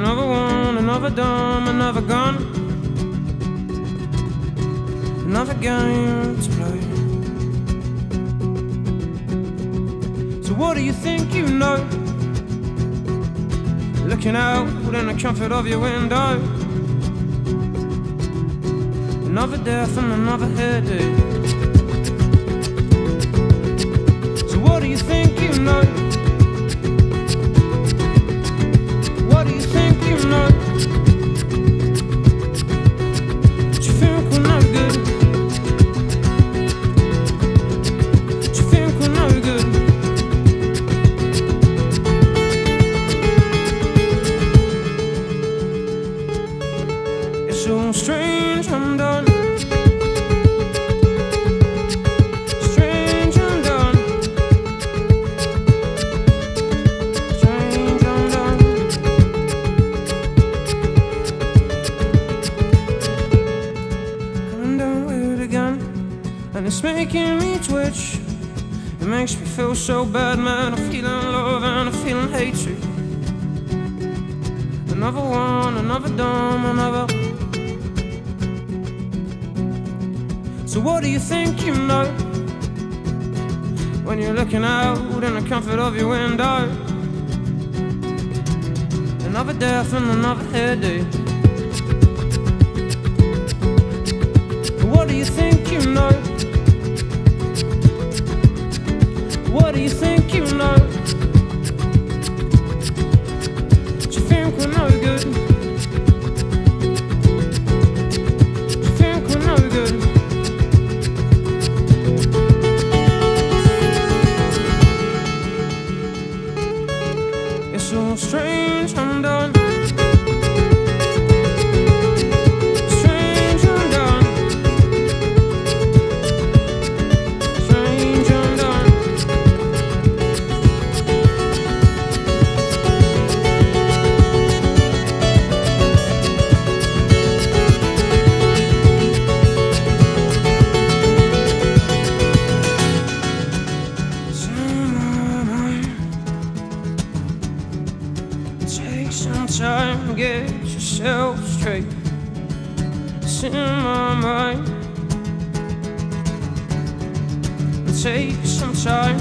Another one, another dime, another gun, another game to play. So, what do you think you know? Looking out in the comfort of your window. Another death and another headache. So, what do you think you know? It's making me twitch. It makes me feel so bad, man. I'm feeling love and I'm feeling hatred. Another one, another dime, another. So what do you think you know when you're looking out in the comfort of your window? Another death and another headache. Do yourself straight. It's in my mind. It Take some time,